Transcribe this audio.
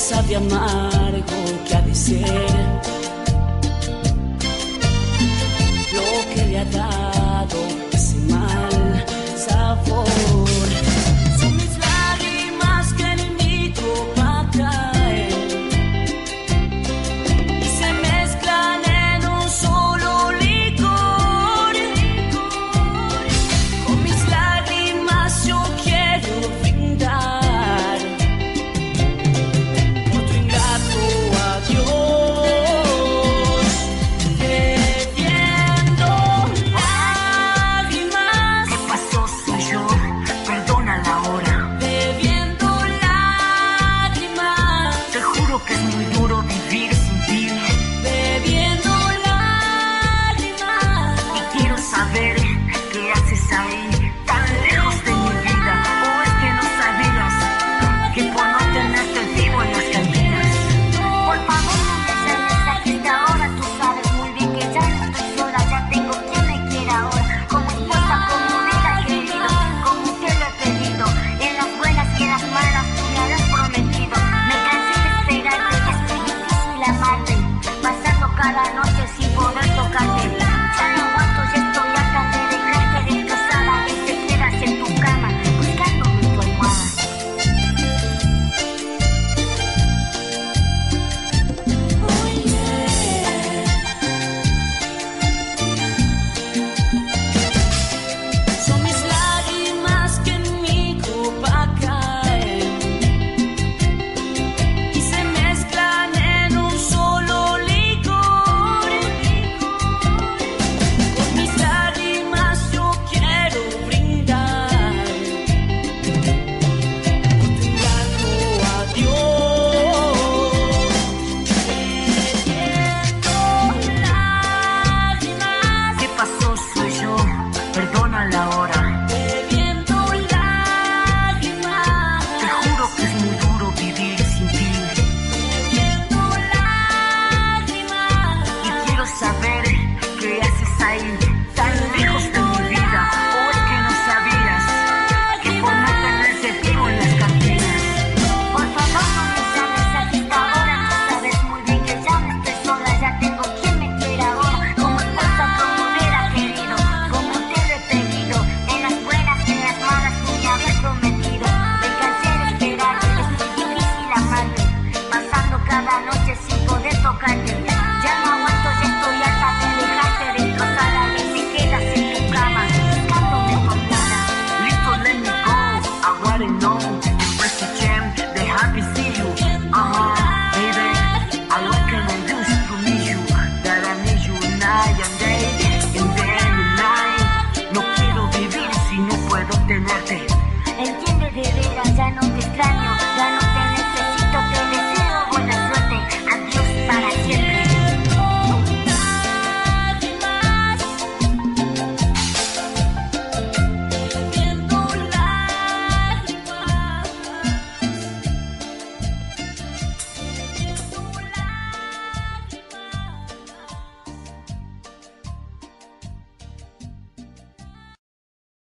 sabe amargo que ha de ser lo que le ha dado. Bye.